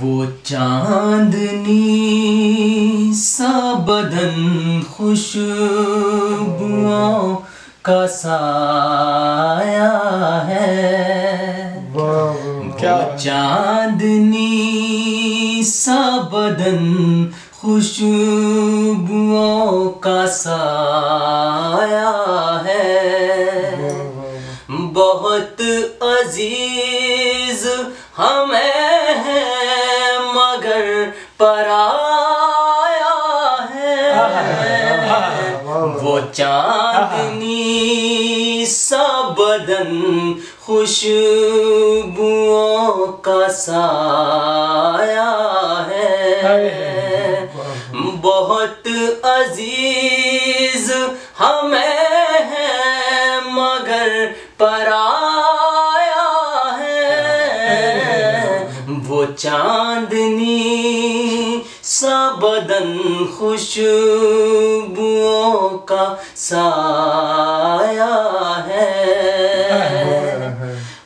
وہ چاندنی سا بدن خوشبوؤں کا سایہ ہے۔ وہ چاندنی سا بدن خوشبوؤں کا سایہ ہے۔ بہت عزیز ہمیں ہے مگر پرایا ہے وہ چاندنی سا بدن خوشبوؤں کا سایہ ہے وہ چاندنی سا بدن خوشبوؤں کا سایہ ہے۔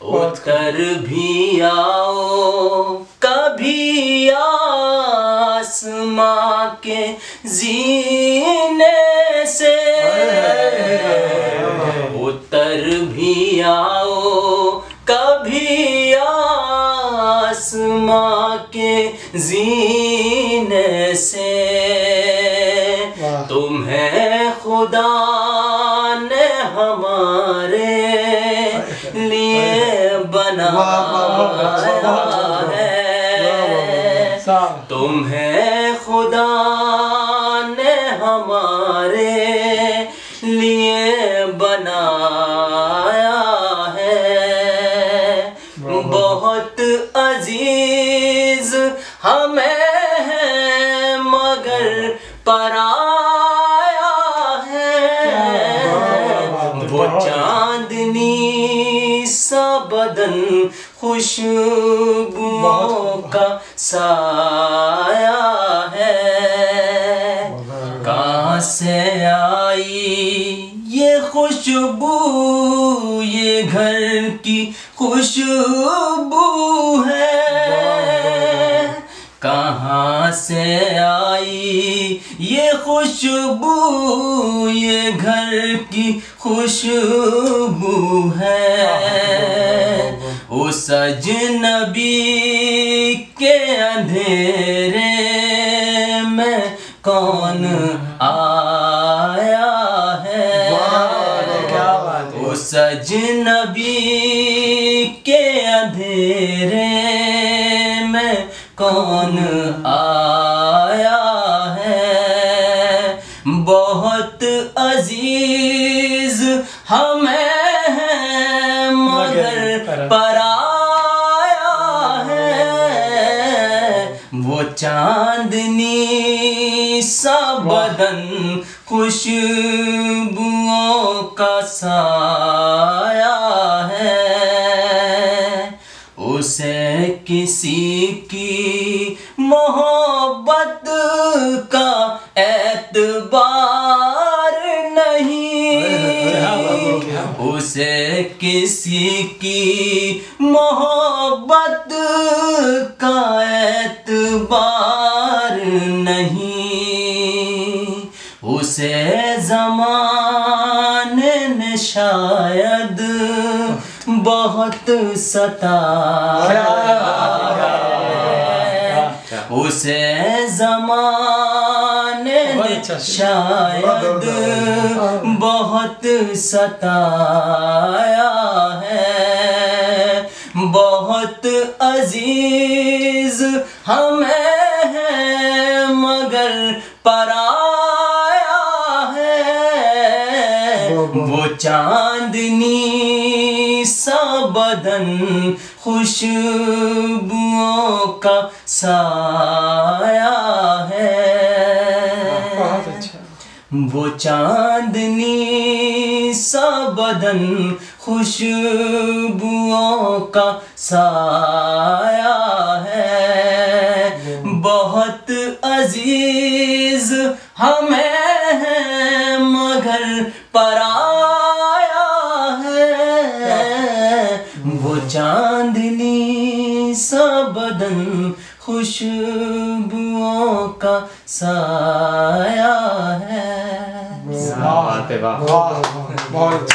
اتر بھی آؤ کبھی آسماں کے زینے سے۔ اتر بھی آؤ کبھی آسماں کے زینے سے تمہیں خدا نے ہمارے لیے بنایا ہے تمہیں خدا نے ہمارے لیے بنایا ہے بہت بدن خوشبوؤں کا سایہ ہے۔ کہاں سے آئی یہ خوشبو؟ یہ گھر کی خوشبو ہے۔ کہاں سے آئی یہ خوشبو؟ یہ گھر کی خوشبو ہے۔ اس اجنبی کے اندھیرے میں کون آیا ہے؟ اس اجنبی کے اندھیرے میں کون آیا ہے؟ بہت عزیز چاندنی سا بدن خوشبوؤں کا سایہ ہے۔ اسے کسی کی محبت کا اعتبار نہیں۔ اسے کسی کی محبت شاید بہت ستایا اسے زمانے نے شاید بہت ستایا ہے۔ بہت عزیز ہمیں ہے مگر پرایا وہ چاندنی سا بدن خوشبوؤں کا سایہ ہے۔ وہ چاندنی سا بدن خوشبوؤں کا سایہ ہے۔ بہت عزیز ہمیں ہے مگر پرایا سا بدن خوشبوؤں کا سایہ ہے۔ بہت